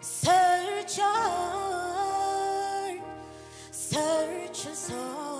search your heart, search your soul.